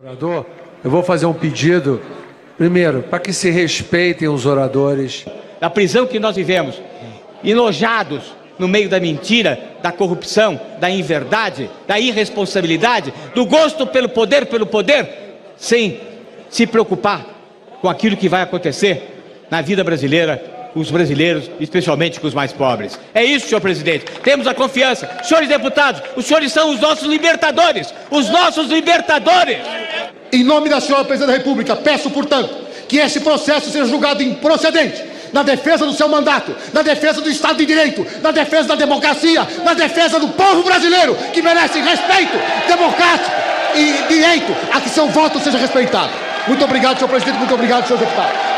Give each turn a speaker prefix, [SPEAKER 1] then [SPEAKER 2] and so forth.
[SPEAKER 1] Orador, eu vou fazer um pedido, primeiro, para que se respeitem os oradores.
[SPEAKER 2] Da prisão que nós vivemos, enojados no meio da mentira, da corrupção, da inverdade, da irresponsabilidade, do gosto pelo poder, pelo poder, sem se preocupar com aquilo que vai acontecer na vida brasileira os brasileiros, especialmente com os mais pobres. É isso, senhor presidente. Temos a confiança. Senhores deputados, os senhores são os nossos libertadores. Os nossos libertadores.
[SPEAKER 3] Em nome da senhora presidente da República, peço, portanto, que esse processo seja julgado improcedente na defesa do seu mandato, na defesa do Estado de Direito, na defesa da democracia, na defesa do povo brasileiro, que merece respeito democrático e direito a que seu voto seja respeitado. Muito obrigado, senhor presidente, muito obrigado, senhor deputado.